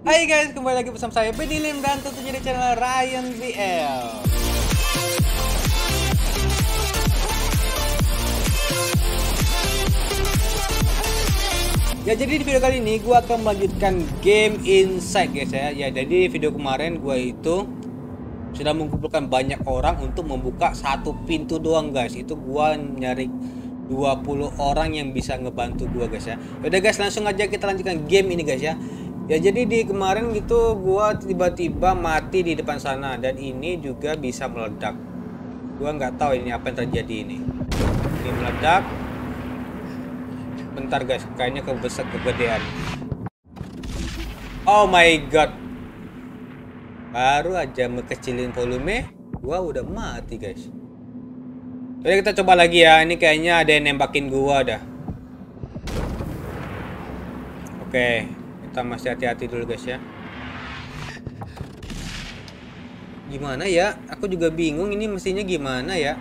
Hai guys, kembali lagi bersama saya Benny Lim dan tentunya di channel Ryan BL. Ya jadi di video kali ini gua akan melanjutkan game Inside guys ya. Ya jadi video kemarin gua itu sudah mengumpulkan banyak orang untuk membuka satu pintu doang guys. Itu gua nyari 20 orang yang bisa ngebantu gua guys ya. Udah guys, langsung aja kita lanjutkan game ini guys ya. Ya jadi di kemarin gitu gua tiba-tiba mati di depan sana dan ini juga bisa meledak. Gua nggak tahu ini apa yang terjadi ini. Ini meledak. Bentar guys, kayaknya kebesar kegedean. Oh my god. Baru aja mengecilin volume, gua udah mati guys. Jadi kita coba lagi ya. Ini kayaknya ada yang nembakin gua dah. Oke, kita masih hati-hati dulu guys ya. Gimana ya? Aku juga bingung ini mestinya gimana ya.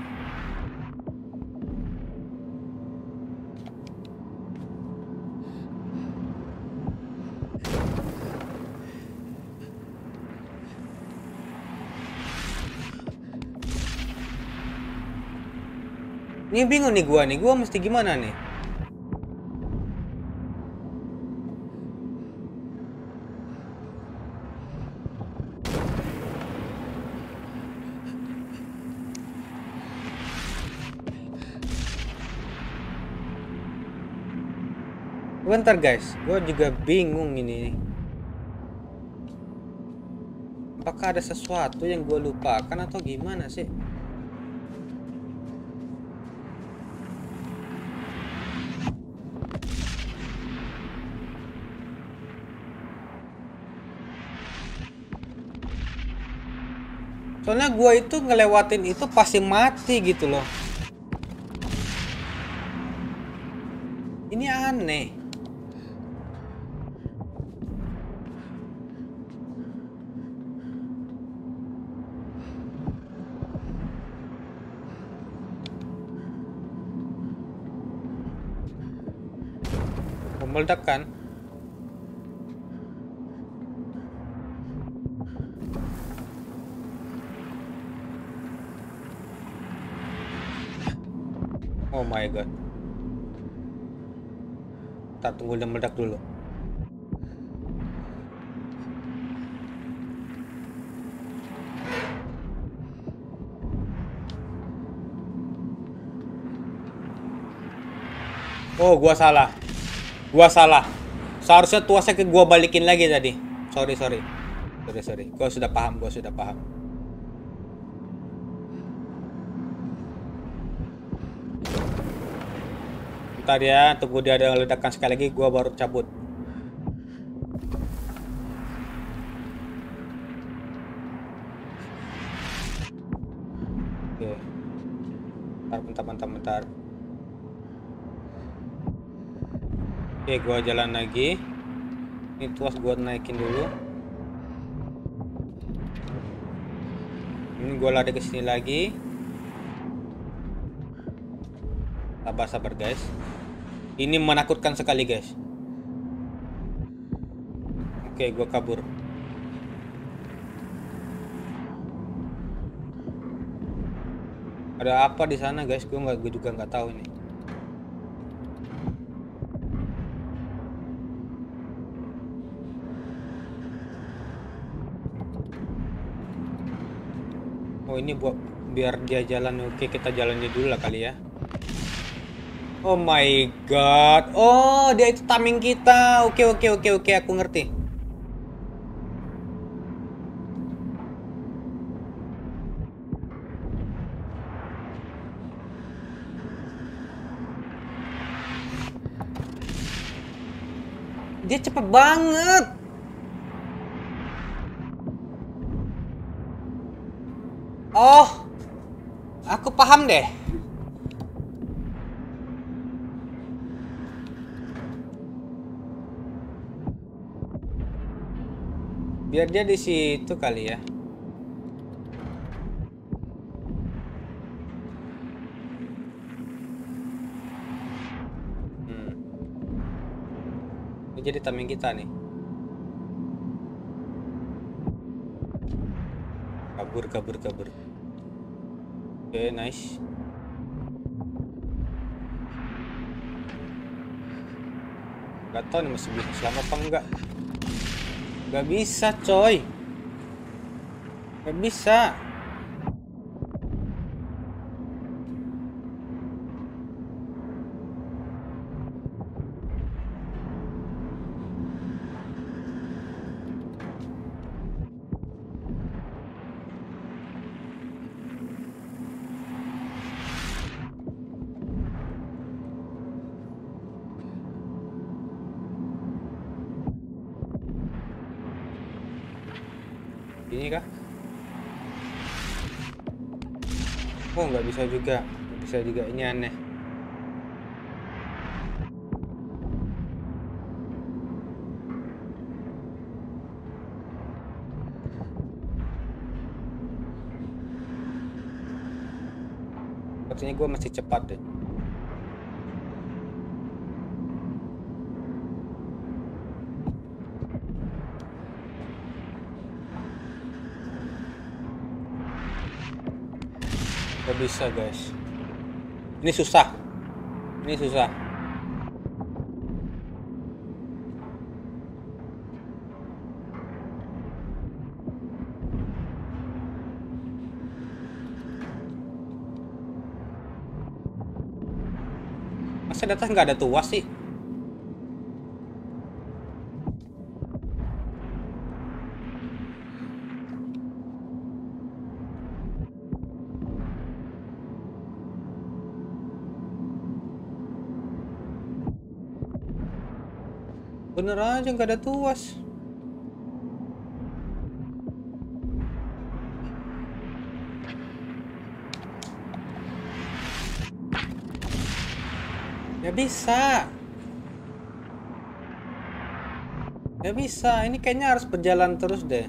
Ini bingung nih gua nih, gua mesti gimana nih? Bentar guys, gua juga bingung ini. Apakah ada sesuatu yang gua lupakan atau gimana sih? Soalnya gua itu ngelewatin itu pasti mati gitu loh. Ini aneh. Meledak kan? Oh my god. Tak tunggu dia meledak dulu. Oh, gua salah. Gua salah. Seharusnya tuasnya ke gua balikin lagi tadi. Sorry, sorry. Sorry, sorry. Gua sudah paham, gua sudah paham. Bentar ya, tunggu dia ada ledakan sekali lagi, gua baru cabut. Oke. Bentar, bentar, bentar, bentar. Oke, gua jalan lagi. Ini tuas gua naikin dulu. Ini gua lari ke sini lagi. Sabar sabar guys. Ini menakutkan sekali guys. Oke, gua kabur. Ada apa di sana guys? Gua nggak, gua juga nggak tahu ini. Oh ini buat biar dia jalan oke kita jalannya dulu lah kali ya. Oh my god. Oh, dia itu taming kita. Oke, oke, oke, oke, aku ngerti. Dia cepet banget. paham deh. Biar dia di situ kali ya. Hmm. Ini jadi tameng kita nih. Kabur, kabur, kabur oke nice. Gak tau nih masih bisa selamat apa enggak. Gak bisa coy. Gak bisa Ini kah? Oh nggak bisa juga. Nggak bisa juga. Ini aneh. Sepertinya gue masih cepat deh bisa guys. Ini susah. Ini susah. Masa di atas nggak ada tuas sih? Bener aja nggak ada tuas. Ya bisa. Ya bisa. Ini kayaknya harus berjalan terus deh.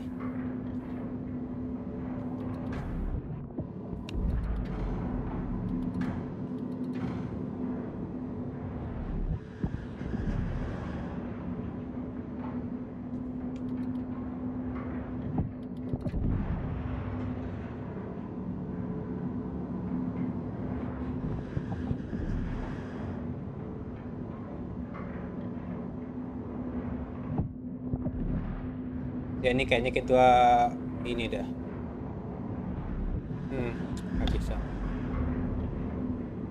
Ini kayaknya kita ini dah. Hmm, nggak bisa.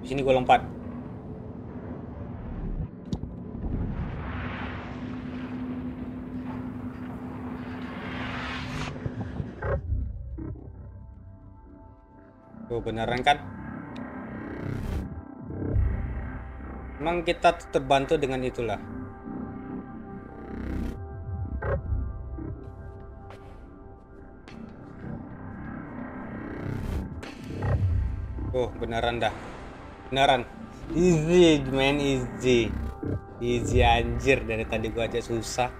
Di sini gue lompat. Tuh beneran kan? Emang kita terbantu dengan itulah. Oh, beneran dah. Beneran. Easy, man, easy. Easy anjir dari tadi gua aja susah.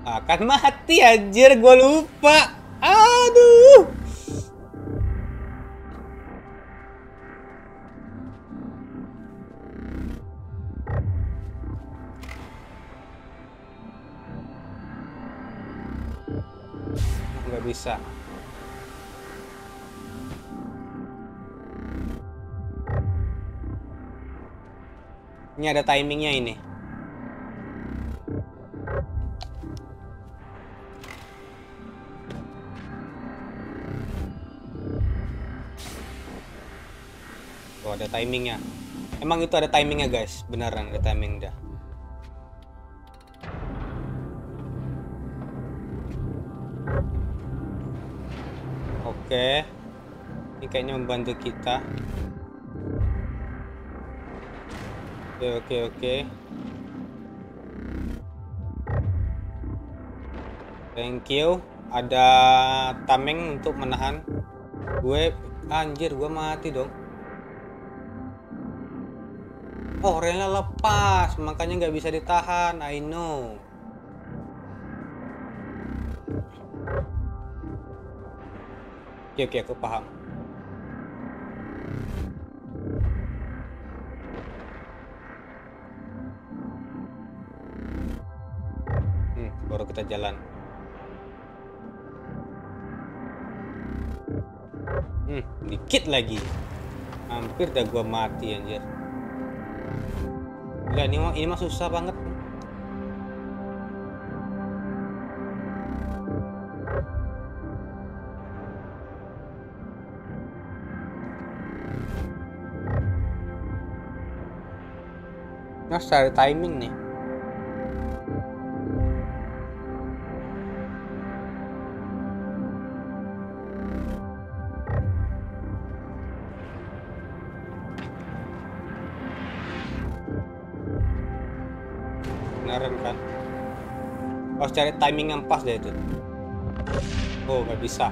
Akan mati anjir, gua lupa. Aduh. Bisa. Ini ada timingnya ini. Oh ada timingnya. Emang itu ada timingnya guys? Beneran ada timing dah Oke. Ini kayaknya membantu kita. Oke, oke, oke. Thank you. Ada tameng untuk menahan. Gue anjir, gue mati dong. Oh, rela lepas, makanya nggak bisa ditahan. I know. Oke, oke, aku paham. Hmm, baru kita jalan. Hmm dikit lagi. Hampir dah gua mati anjir. Gila, ini ini mah susah banget Nah, cari timing nih. Kan? Harus cari timing yang pas deh itu. Oh, nggak bisa.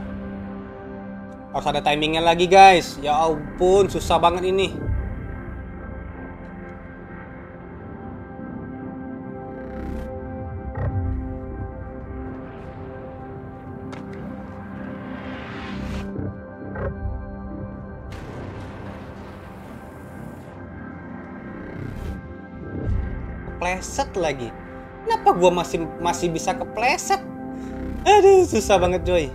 Harus ada timingnya lagi guys. Ya ampun, susah banget ini. Kepleset lagi. Kenapa gua masih masih bisa kepleset? Aduh, susah banget Joy.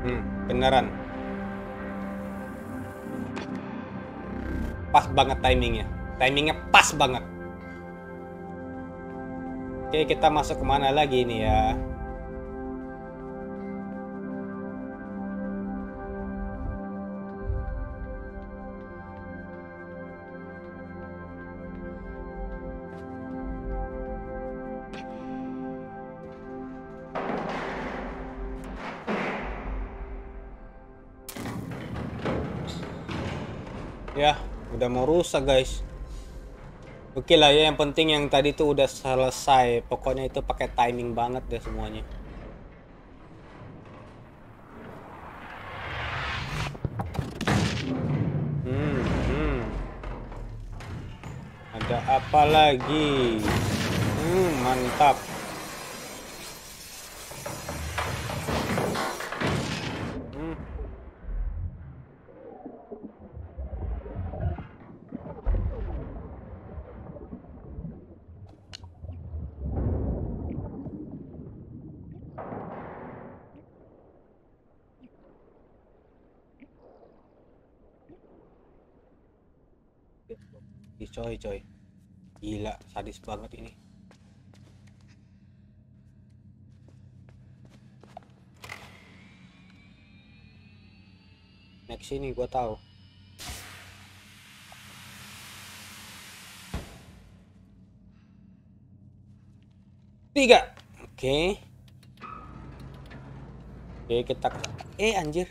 Hmm, beneran. Pas banget timingnya. Timingnya pas banget. Oke, kita masuk ke mana lagi nih ya? Ya, udah mau rusak guys. Oke lah ya, yang penting yang tadi tuh udah selesai. Pokoknya itu pakai timing banget deh semuanya. Hmm, hmm. Ada apa lagi? Hmm, mantap. Coy coy. Gila sadis banget ini. Next ini gua tahu. Tiga. Oke. Oke kita eh anjir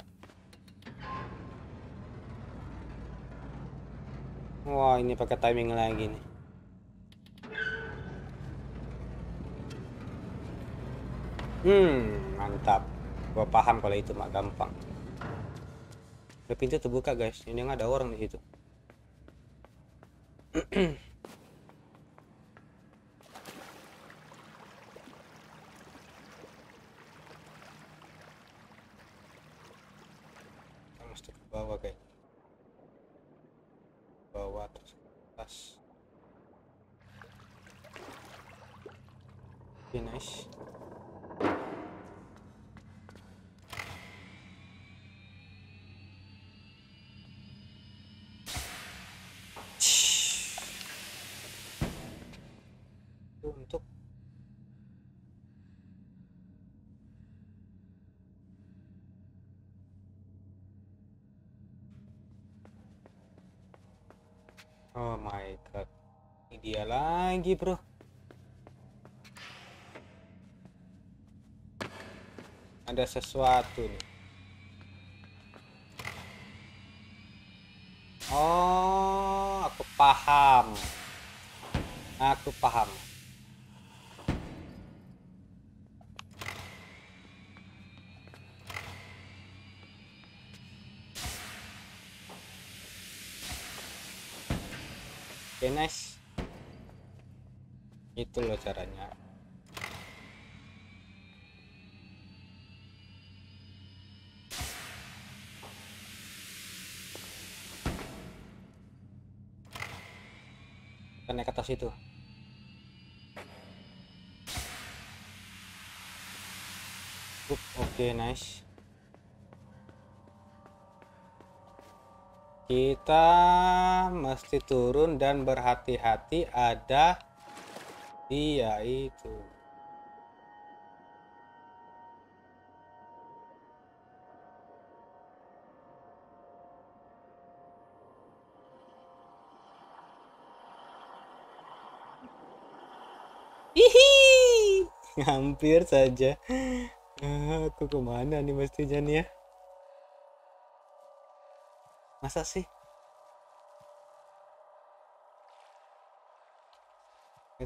Wah, ini pakai timing lagi nih. Hmm, mantap. Gua paham kalau itu mah gampang. Udah pintu terbuka, guys. Ini ada orang di situ. Kita mesti ke bawah, guys. Bawah terus ke atas. Oke, nice. Itu untuk Oh my god. Ini dia lagi, Bro. Ada sesuatu nih. Oh, aku paham. Aku paham. Oke, nice. itu loh caranya kita naik atas itu oke nice kita mesti turun dan berhati-hati ada iya itu Hihi, hampir saja. Ah, Aku ke mana nih mestinya nih ya? Masa sih?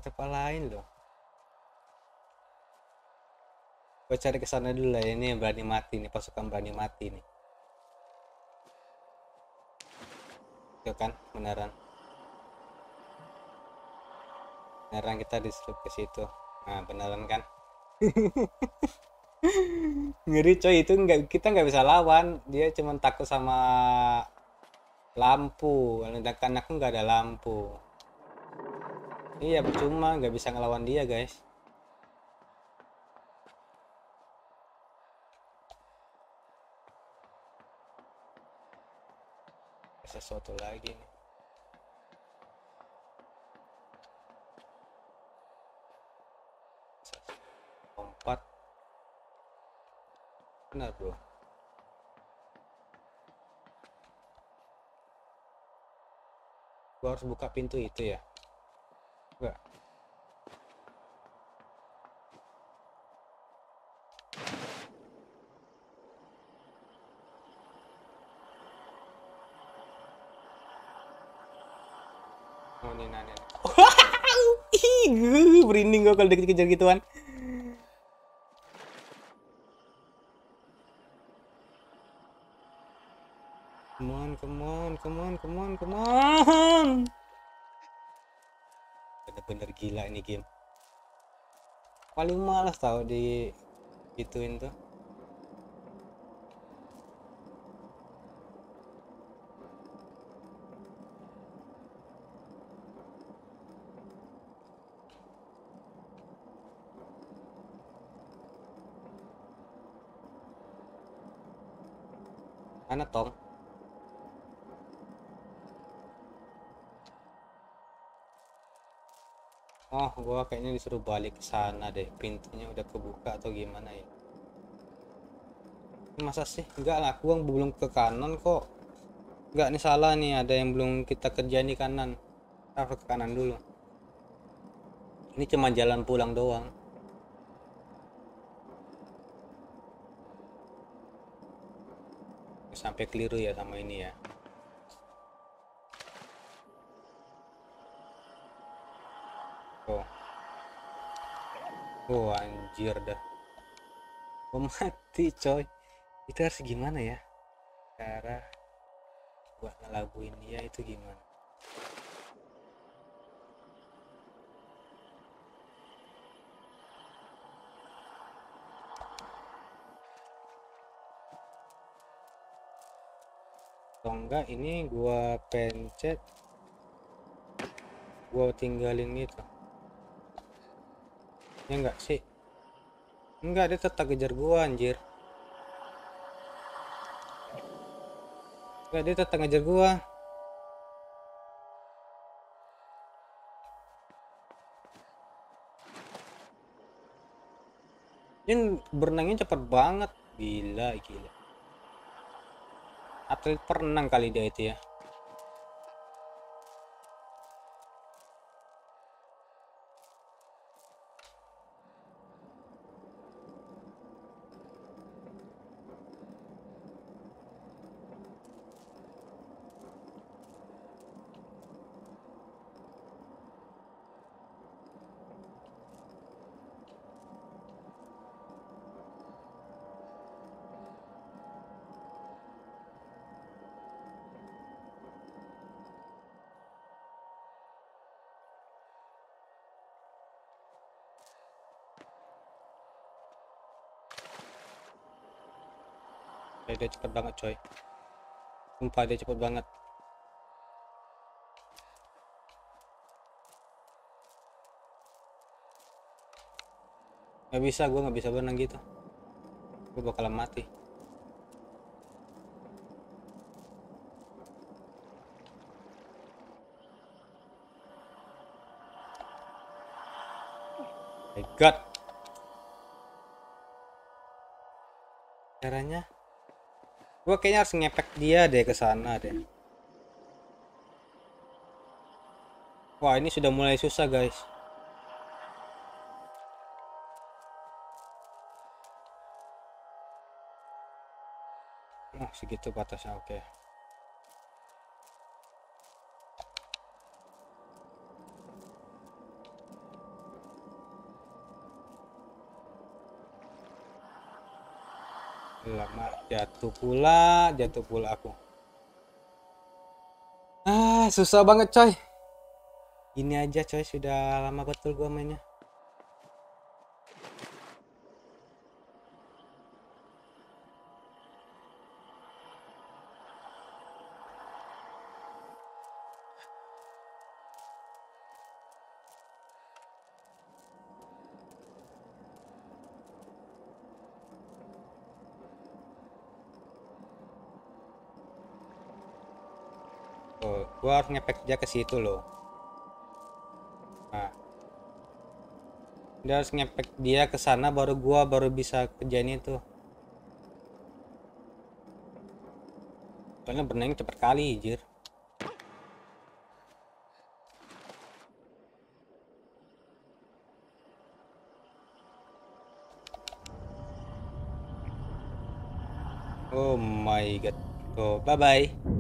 Kita lain loh. Gue cari ke sana dulu lah. Ini yang berani mati nih, pasukan berani mati nih. Itu kan, beneran. Beneran kita disuruh ke situ. Nah, beneran kan? Ngeri coy itu nggak kita nggak bisa lawan. Dia cuma takut sama lampu. Sedangkan aku nggak ada lampu. Iya percuma nggak bisa ngelawan dia guys. Sesuatu lagi nih. Empat. Benar bro. Gua harus buka pintu itu ya. Oh, ini nanya. Ih, merinding gua kalau dikejar gituan. Paling malas tau di gituin tuh. Mana Tom? Oh, gua kayaknya disuruh balik ke sana deh. Pintunya udah kebuka atau gimana ya? Masa sih? Enggak lah, gua belum ke kanan kok. Enggak nih salah nih, ada yang belum kita kerjain di kanan. Kita ke kanan dulu. Ini cuma jalan pulang doang. Sampai keliru ya sama ini ya. Oh anjir dah. Gua mati coy. Itu harus gimana ya? Cara buat ngelabuin dia itu gimana? Atau enggak ini gua pencet gua tinggalin itu ya enggak sih. Enggak dia tetap kejar gua anjir. Enggak dia tetap ngejar gua. Ini berenangnya cepet banget. Gila gila. Atlet perenang kali dia itu ya dia, dia cepet banget coy. Sumpah dia cepet banget. Nggak bisa gue nggak bisa berenang gitu. Gue bakalan mati. My god. Caranya gua kayaknya harus ngepek dia deh ke sana deh. Wah ini sudah mulai susah guys. Oh segitu batasnya oke. Lama jatuh pula jatuh pula aku. Ah susah banget coy. Ini aja coy sudah lama betul gua mainnya Oh, gua harus ngepek dia ke situ loh. Nah. Dia harus ngepek dia ke sana baru gua baru bisa kerjain itu. Soalnya berenang cepet kali, jir. Oh my god. Oh, bye-bye.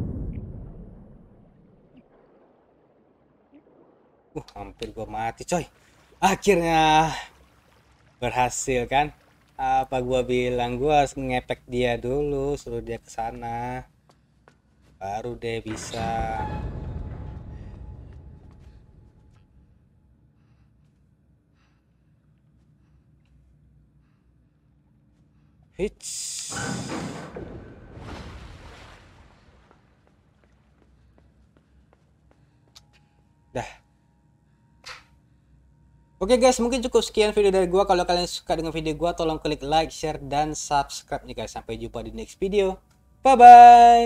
Uh, hampir gua mati, coy. Akhirnya berhasil kan? Apa gua bilang gua harus ngepek dia dulu, suruh dia ke sana. Baru deh bisa. Hits. Oke guys, mungkin cukup sekian video dari gua. Kalau kalian suka dengan video gua, tolong klik like, share, dan subscribe nih guys. Sampai jumpa di next video. Bye bye.